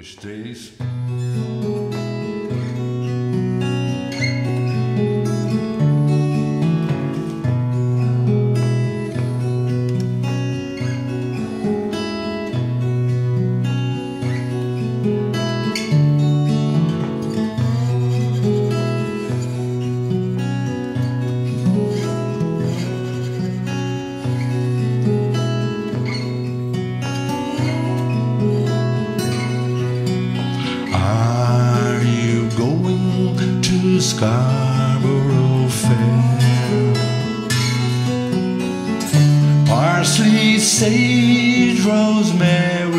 dois, três. Scarborough Fair? Parsley, sage, rosemary,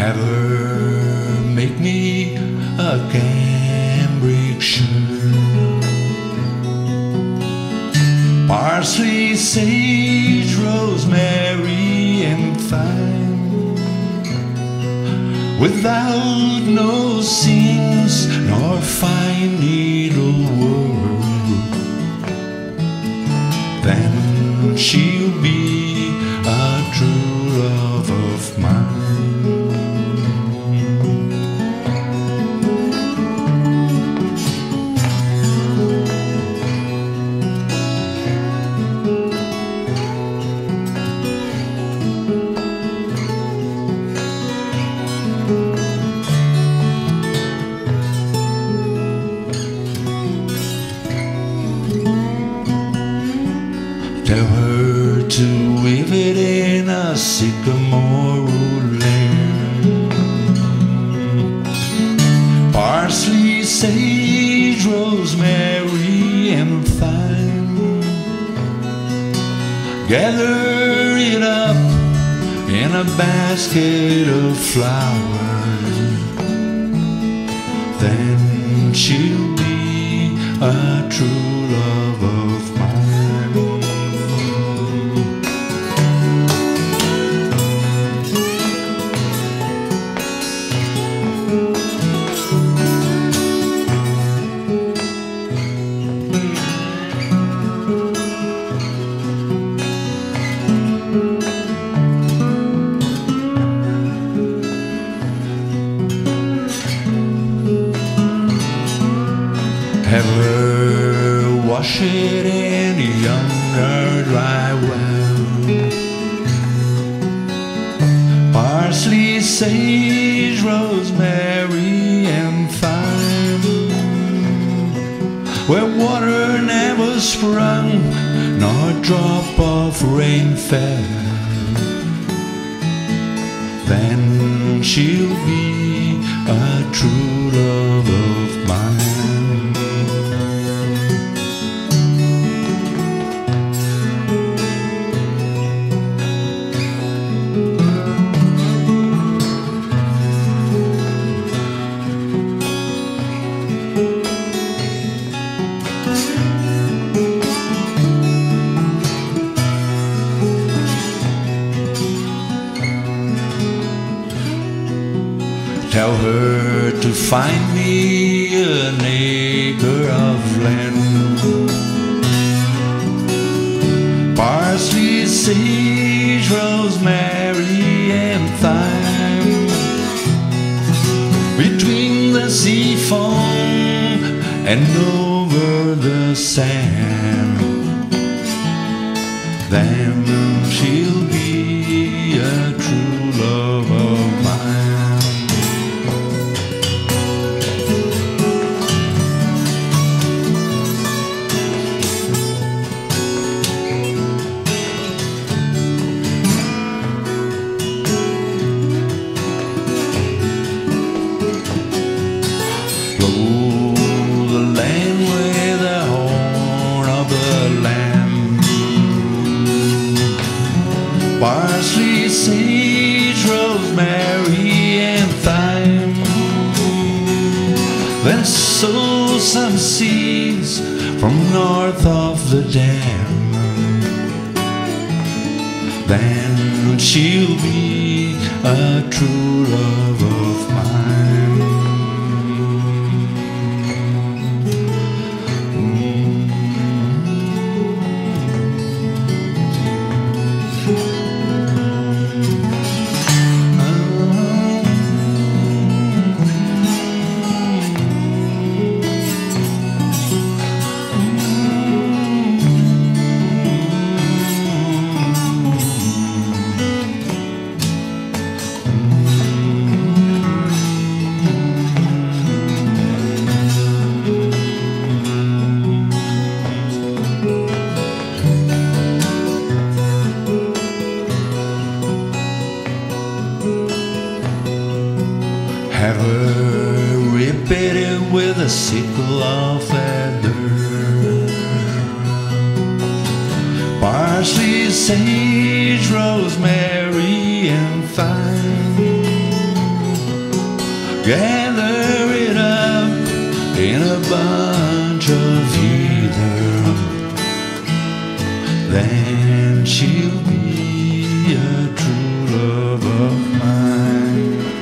Have her make me a cambric shirt. Parsley, sage, rosemary, and thyme. Without no seams nor fine needlework, then she'll be a true love of mine. Gather it up in a basket of flowers. Then she'll be a true love of her wash it in a younger dry well. Parsley, sage, rosemary, and thyme. Where water never sprung, nor drop of rain fell. Then she'll be a true love Tell her to find me an acre of land. Parsley, sage, rosemary, and thyme. Between the sea foam and over the sand. Parsley, sage, rosemary, and thyme. Then sow some seeds from north of the dam. Then she'll be a true love of mine. Sickle of feather. Parsley, sage, rosemary, and thyme. Gather it up in a bunch of heather. Then she'll be a true love of mine.